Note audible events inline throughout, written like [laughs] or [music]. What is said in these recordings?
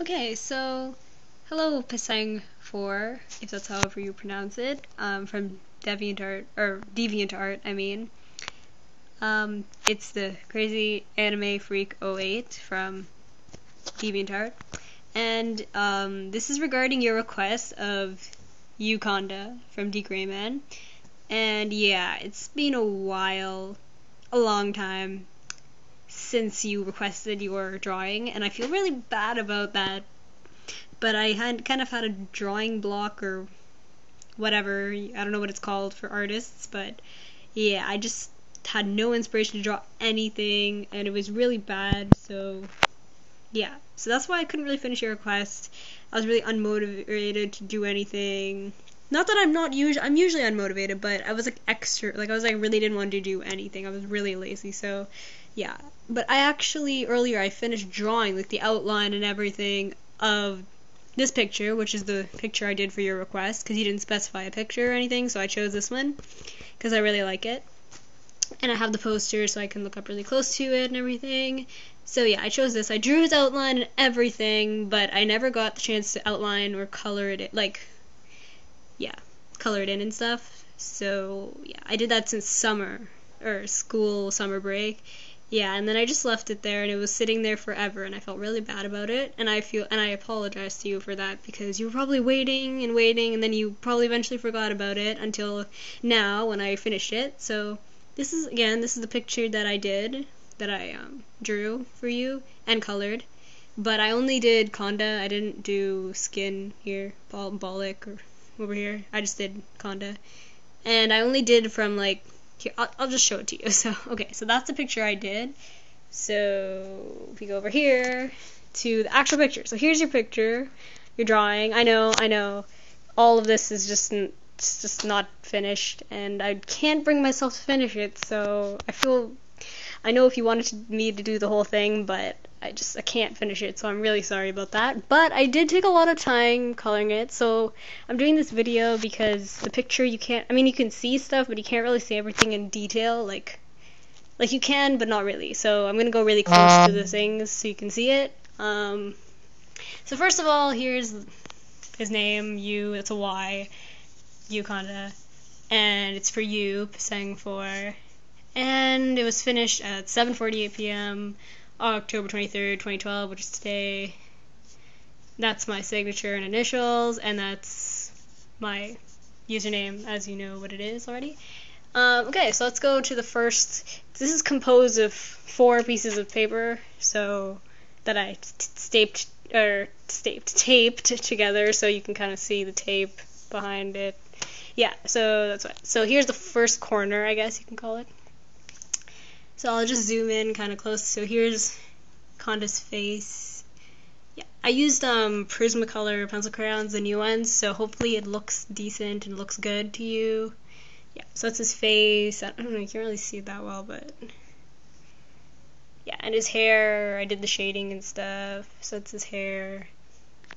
Okay, so hello Paseng 4, if that's however you pronounce it, um, from DeviantArt, or DeviantArt, I mean. Um, it's the crazy anime freak 08 from DeviantArt. And um, this is regarding your request of Yu Kanda from D. Gray-man. And yeah, it's been a while, a long time since you requested your drawing, and I feel really bad about that. But I had kind of had a drawing block or whatever. I don't know what it's called for artists, but yeah, I just had no inspiration to draw anything, and it was really bad. So yeah, so that's why I couldn't really finish your request. I was really unmotivated to do anything. Not that I'm not usually I'm usually unmotivated, but I was like extra like I was like really didn't want to do anything. I was really lazy. So yeah, but I actually earlier I finished drawing like the outline and everything of this picture, which is the picture I did for your request because you didn't specify a picture or anything, so I chose this one because I really like it. And I have the poster so I can look up really close to it and everything. So yeah, I chose this. I drew his outline and everything, but I never got the chance to outline or color it like yeah, color it in and stuff. So yeah, I did that since summer or school summer break yeah, and then I just left it there and it was sitting there forever and I felt really bad about it and I feel and I apologize to you for that because you were probably waiting and waiting and then you probably eventually forgot about it until now when I finished it. So this is again, this is the picture that I did that I um, drew for you and colored. But I only did Kanda. I didn't do skin here, ball, Bolic or over here. I just did Kanda. And I only did from like here, I'll, I'll just show it to you. [laughs] So, okay, so that's the picture I did. So, if you go over here to the actual picture. So, here's your picture, your drawing. I know, I know, all of this is just it's just not finished, and I can't bring myself to finish it. So, I feel I know if you wanted me to do the whole thing, but I just I can't finish it, so I'm really sorry about that. But I did take a lot of time coloring it, so I'm doing this video because the picture you can't I mean you can see stuff, but you can't really see everything in detail like like you can, but not really. So I'm gonna go really close to the things so you can see it. Um, so first of all, here's his name, you, it's a Y, Yu Kanda, and it's for you, sang for, and it was finished at 7:48 p.m. October 23rd, 2012, which is today. That's my signature and initials, and that's my username, as you know what it is already. Um, okay, so let's go to the first. This is composed of four pieces of paper, so that I taped or taped taped together, so you can kind of see the tape behind it. Yeah, so that's what. So here's the first corner, I guess you can call it. So I'll just zoom in kind of close. So here's Kanda's face. Yeah, I used um, Prismacolor pencil crayons, the new ones, so hopefully it looks decent and looks good to you. Yeah, so that's his face. I don't know, you can't really see it that well, but yeah, and his hair. I did the shading and stuff, so it's his hair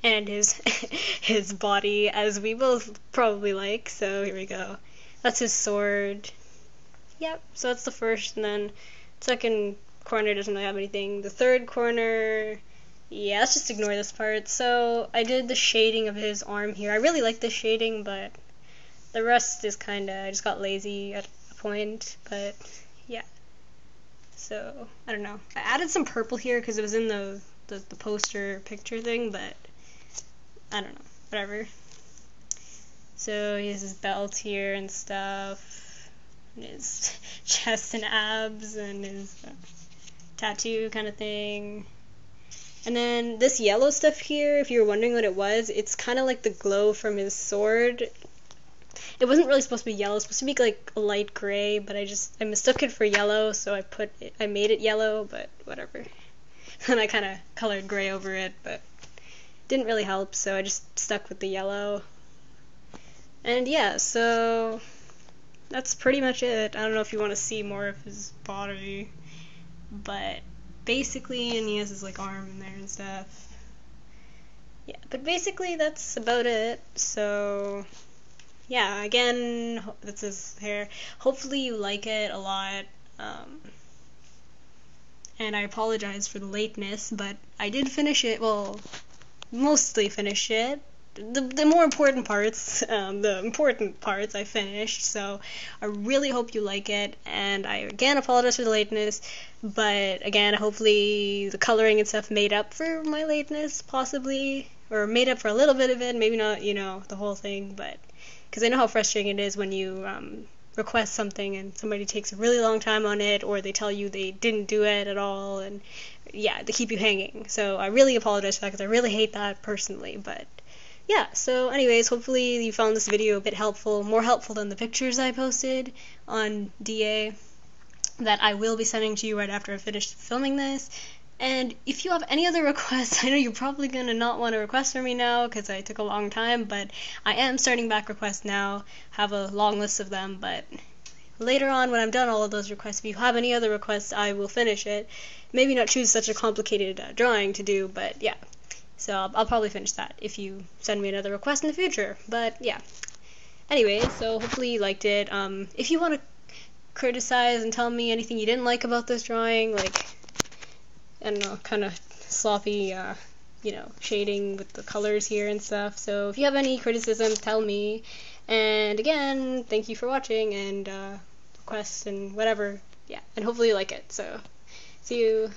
and his [laughs] his body, as we both probably like. So here we go. That's his sword. Yep. So that's the first, and then second corner doesn't really have anything. The third corner, yeah, let's just ignore this part. So I did the shading of his arm here. I really like the shading, but the rest is kind of I just got lazy at a point. But yeah. So I don't know. I added some purple here because it was in the, the the poster picture thing, but I don't know. Whatever. So he has his belt here and stuff his [laughs] chest and abs and his uh, tattoo kind of thing. And then this yellow stuff here, if you're wondering what it was, it's kind of like the glow from his sword. It wasn't really supposed to be yellow; it's supposed to be like a light gray, but I just I mistook it for yellow, so I put it, I made it yellow, but whatever. [laughs] and I kind of colored gray over it, but didn't really help, so I just stuck with the yellow. And yeah, so that's pretty much it. I don't know if you want to see more of his body, but basically, and he has his like arm in there and stuff. Yeah, but basically that's about it. So, yeah, again, that's his hair. Hopefully you like it a lot. Um, and I apologize for the lateness, but I did finish it. Well, mostly finish it. The, the more important parts, um, the important parts I finished, so I really hope you like it, and I again apologize for the lateness, but again, hopefully the coloring and stuff made up for my lateness, possibly, or made up for a little bit of it, maybe not, you know, the whole thing, but because I know how frustrating it is when you um, request something and somebody takes a really long time on it or they tell you they didn't do it at all and yeah they keep you hanging. So i really apologize for that because i really hate that personally but yeah so anyways hopefully you found this video a bit helpful more helpful than the pictures i posted on da that i will be sending to you right after i finish filming this and if you have any other [laughs] requests, I know you're probably going to not want to request for me now because I took a long time, but I am starting back requests now. Have a long list of them, but later on when I'm done all of those requests, if you have any other requests, I will finish it. Maybe not choose such a complicated uh, drawing to do, but yeah. So I'll, I'll probably finish that if you send me another request in the future. But yeah. Anyway, so hopefully you liked it. Um, if you want to criticize and tell me anything you didn't like about this drawing, like I don't know, kind of sloppy, uh, you know, shading with the colors here and stuff. So if you have any criticisms, tell me. And again, thank you for watching and uh, requests and whatever. Yeah, and hopefully you like it. So see you